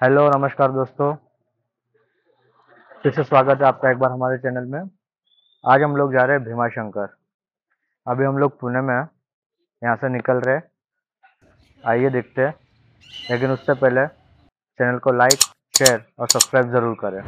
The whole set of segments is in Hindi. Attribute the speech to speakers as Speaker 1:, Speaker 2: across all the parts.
Speaker 1: हेलो, नमस्कार दोस्तों। फिर से स्वागत है आपका एक बार हमारे चैनल में। आज हम लोग जा रहे हैं भीमा शंकर अभी हम लोग पुणे में हैं, यहाँ से निकल रहे आइए देखते हैं। लेकिन उससे पहले चैनल को लाइक, शेयर और सब्सक्राइब ज़रूर करें।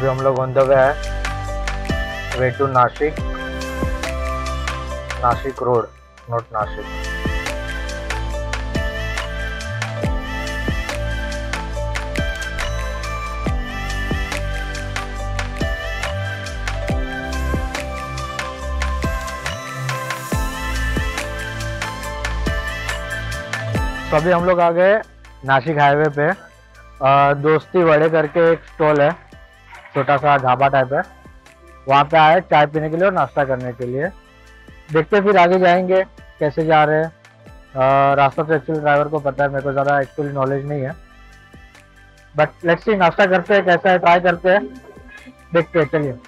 Speaker 1: अभी हम लोग ऑन द वे है। Way to Nashik Nashik road not Nashik तो अभी हम लोग आ गए नासिक हाईवे पे। दोस्ती वड़े करके एक स्टॉल है। छोटा सा ढाबा टाइप है। वहाँ पे आए चाय पीने के लिए और नाश्ता करने के लिए। देखते फिर आगे जाएँगे, कैसे जा रहे हैं। रास्ता तो एक्चुअली ड्राइवर को पता है, मेरे को ज़्यादा एक्चुअली नॉलेज नहीं है। बट लेट्स सी नाश्ता करते हैं, कैसा है ट्राई करते हैं। देखते हैं, चलिए।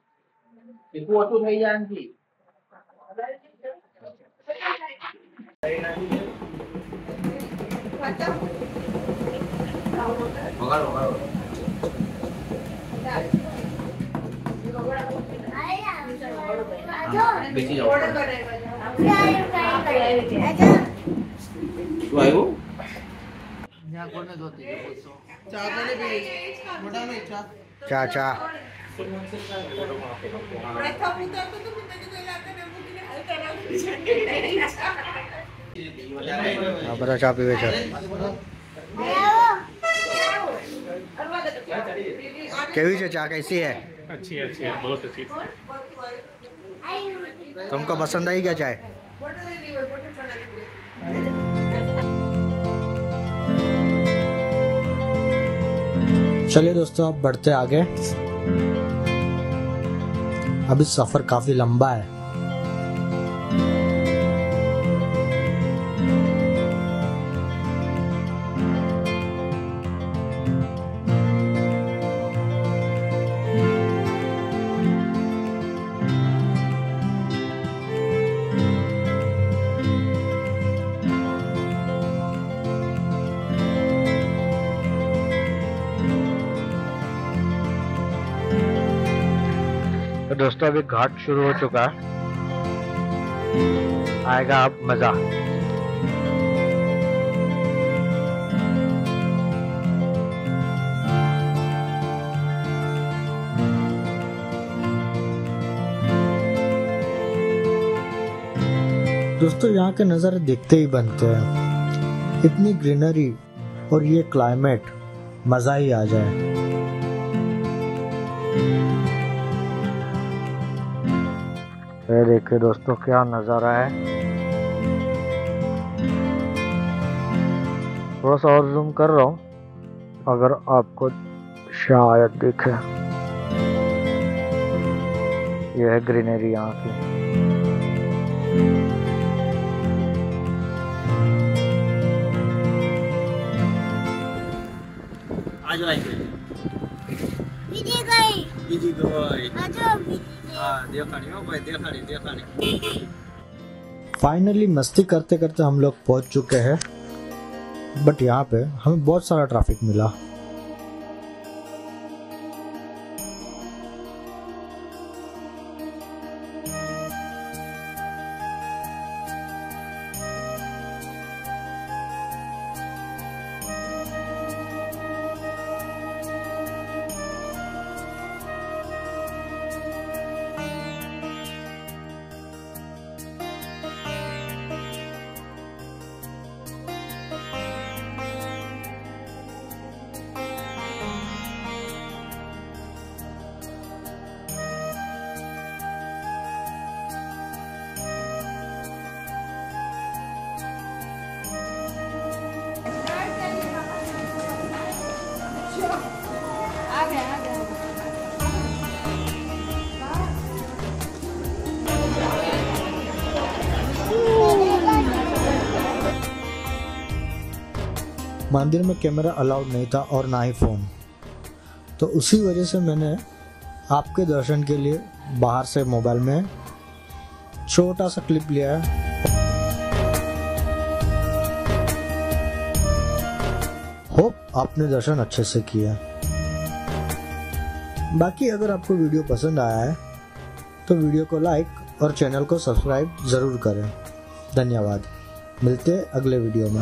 Speaker 2: તીખું ઓછું થઈ જાય નથી વગાડો વગાડો બેસી જાઓ શું આવ્યું
Speaker 1: ચા ચા આ બધા ચા हाँ, प्रथम कैसी है?
Speaker 3: अच्छी अच्छी है बहुत अच्छी।
Speaker 1: तुमको पसंद आई क्या चाय? चलिए दोस्तों अब बढ़ते आगे। अभी सफ़र काफ़ी लंबा है। तो दोस्तों, अभी घाट शुरू हो चुका। है आएगा अब मज़ा। दोस्तों, यहाँ के नज़ारे देखते ही बनते हैं। इतनी ग्रीनरी और ये क्लाइमेट, मज़ा ही आ जाए। ये देखिए दोस्तों क्या नज़ारा है। थोड़ा सा और जूम कर रहा हूँ अगर आपको शायद दिखे। यह है ग्रीनरी यहाँ की।
Speaker 2: आज आई गई दीदी गई दीदी गई
Speaker 4: फाइनली मस्ती करते करते हम लोग पहुँच चुके हैं। बट यहाँ पे हमें बहुत सारा ट्रैफ़िक मिला। मंदिर में कैमरा अलाउड नहीं था और ना ही फ़ोन। तो उसी वजह से मैंने आपके दर्शन के लिए बाहर से मोबाइल में छोटा सा क्लिप लिया है। होप आपने दर्शन अच्छे से किया बाकी अगर आपको वीडियो पसंद आया है तो वीडियो को लाइक और चैनल को सब्सक्राइब ज़रूर करें। धन्यवाद। मिलते हैं अगले वीडियो में।